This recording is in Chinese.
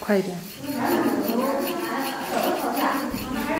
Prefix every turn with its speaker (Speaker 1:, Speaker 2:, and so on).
Speaker 1: 快一点。